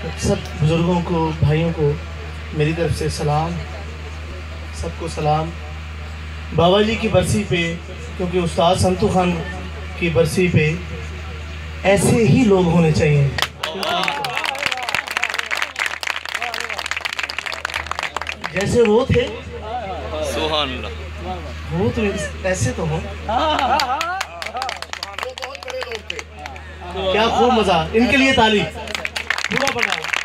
सब बुज़ुर्गों को भाइयों को मेरी तरफ़ से सलाम। सबको सलाम। बाबा जी की बरसी पे क्योंकि उस्ताद संतू खान की बरसी पे ऐसे ही लोग होने चाहिए। जैसे वो थे सुहान वो तो ऐसे तो हो। क्या खूब मज़ा। इनके लिए ताली। Boa, Banana.